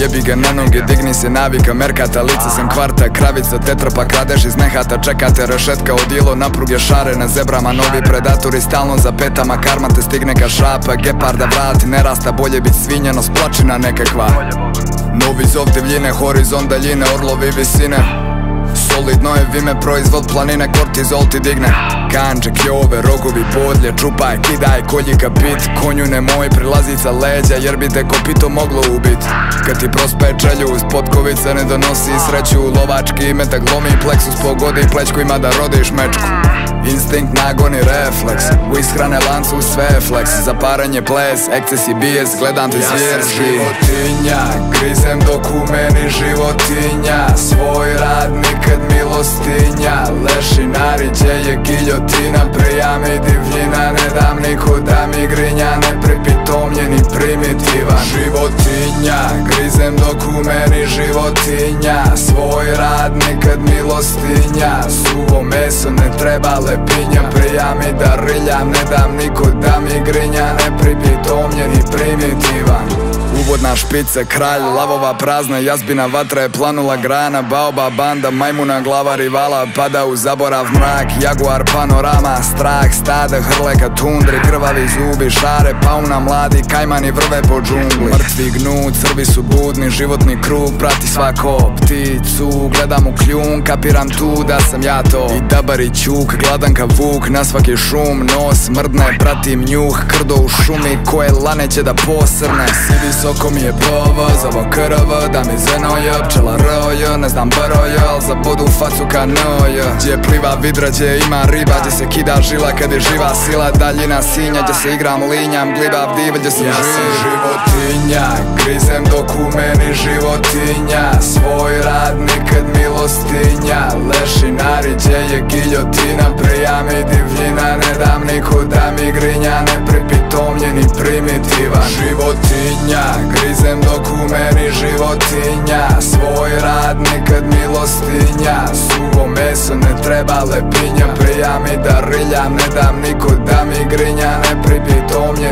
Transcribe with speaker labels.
Speaker 1: jebi ga na noge Digni se navika, merkata, lice sam kvarta Kravica, tetra pa kradeš iz nehata Čekate rešetka, odilo napruge šare Na zebrama, novi predatori stalno za petama Karma te stigne ka šapa, geparda vrati Ne rasta, bolje bit svinjeno, splačina nekakva. Novi zov divljine, horizont daljine, orlovi visine Solidno je vime, proizvod planine, kortizol ti digne. Kanđe, kjove, rogovi, podlje, čupaj, kidaj, kolji kapit Konju nemoj prilazit sa leđa, jer bi te kopito moglo ubit. Kad ti prospe čelju, uz potkovica ne donosi sreću Lovački metak glomi, pleksus pogodi, plećku ima da rodiš mečku. Instinkt, nagon i refleks U ishrane lancu sve flex Zaparanje ples, ekces i bijes Gledam te zvjerski Ja sam životinja Grizem dok u meni životinja Svoj rad nikad milostinja Lešinari gdje je giljotina Prijami divljina Ne dam niko da mi grinja Nepripitomljen i primitivan. Životinja Grizem dok u meni životinja Svoj rad nikad milostinja Suvo meso ne treba lepinja Prija mi da riljam, ne dam niko da mi grinja Nepripitomljen i primitivan Špica, kralj, lavova prazna Jazbina vatra je planula grana Baoba banda, majmuna glava rivala Pada u zaborav mrak, jaguar panorama Strah, stade, hrleka, tundri Krvavi zubi, šare, pauna mladi Kajmani vrve po džungli. Mrtvi gnu, crvi su budni Životni krug prati svako. Pticu Gledam u kljun, kapiram tu da sam ja to. I dabari ćuk, gladan ka vuk Na svaki šum, nos mrdne Pratim njuh, krdo u šumi Koje lane će da posrne. Si visoko mi je povoz, ovo krv Da mi zenoje, pčela roje Ne znam broje, al za budu facu kanoje Gdje pliva vidra, gdje ima riba Gdje se kida žila kad je živa sila. Daljina sinja, gdje se igram linjam Glibav diva, gdje sam
Speaker 2: Ja sam
Speaker 1: živ
Speaker 2: životinja Grizem dok u meni životinja. Svoj rad nikad milostinja Lešinari gdje je giljotina. Prija mi divljina Ne dam niko da mi grinja Nepripitomljen i primitivan Životinja Grizem dok u meni životinja. Svoj rad nikad milostinja Suvo meso ne treba lepinja. Prija mi da riljam Ne dam niko da mi grinja Nepripitomljen i primitivan